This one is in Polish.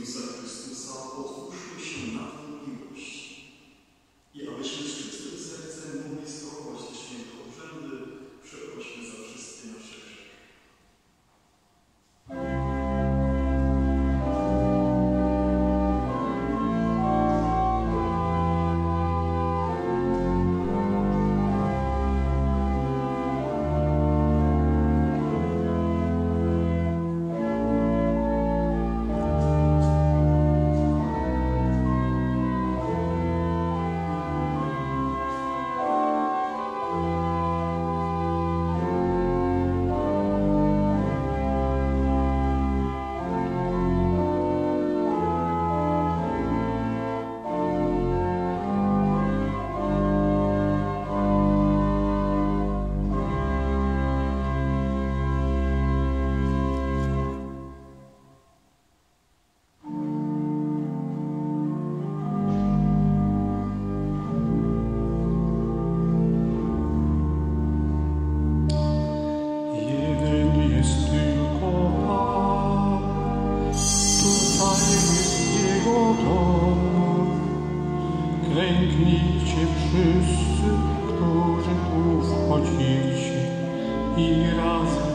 Jezusa Chrystusa od pielęgnijcie wszyscy, którzy tu wchodzicie i razem